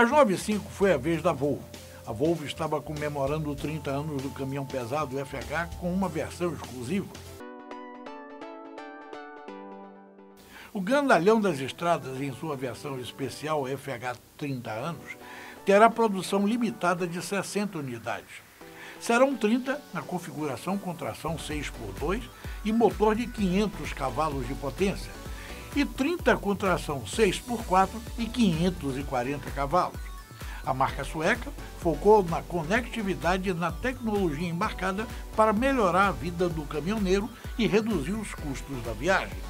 Às 9h05 foi a vez da Volvo. A Volvo estava comemorando 30 anos do caminhão pesado FH com uma versão exclusiva. O Grandalhão das Estradas, em sua versão especial FH 30 anos, terá produção limitada de 60 unidades. Serão 30 na configuração com tração 6x2 e motor de 500 cavalos de potência, e 30 com tração 6x4 e 540 cavalos. A marca sueca focou na conectividade e na tecnologia embarcada para melhorar a vida do caminhoneiro e reduzir os custos da viagem.